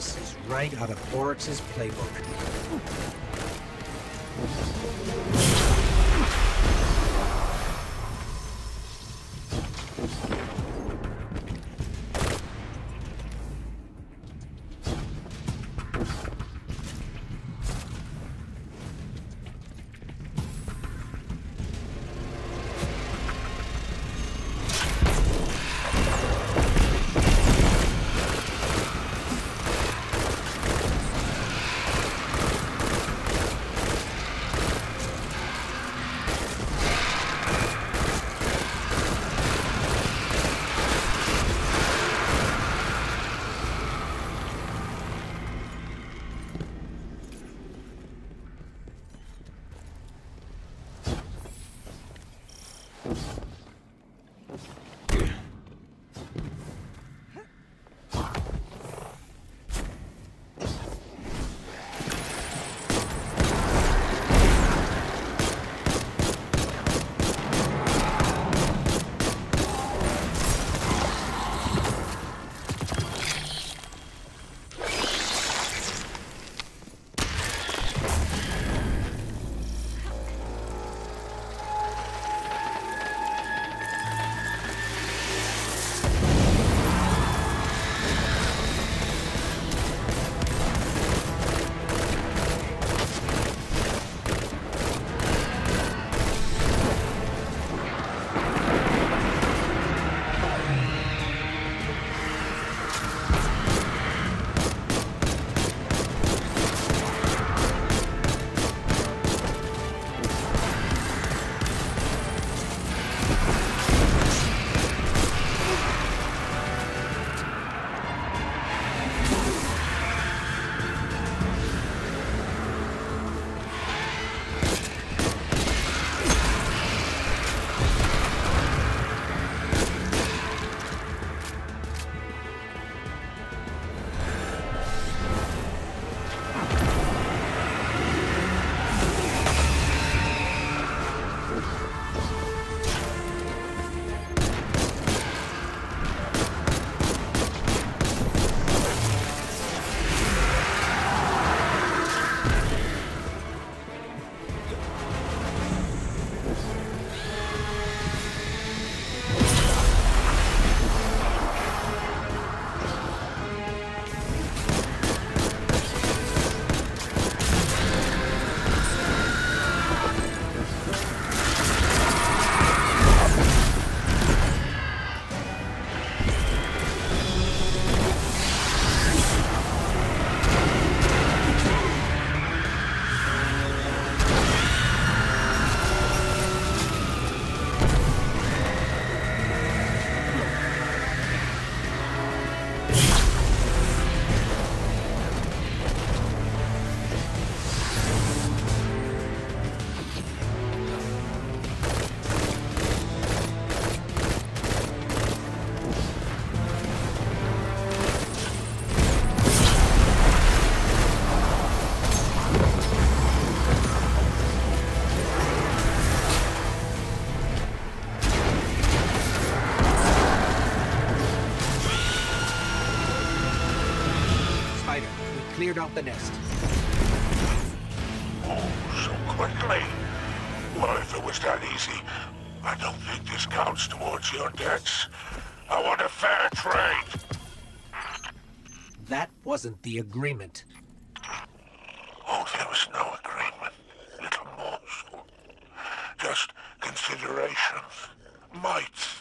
This is right out of Oryx's playbook. cleared out the nest. Oh, so quickly. Well, if it was that easy, I don't think this counts towards your debts. I want a fair trade. That wasn't the agreement. Oh, there was no agreement, little morsel. Just considerations. Mites.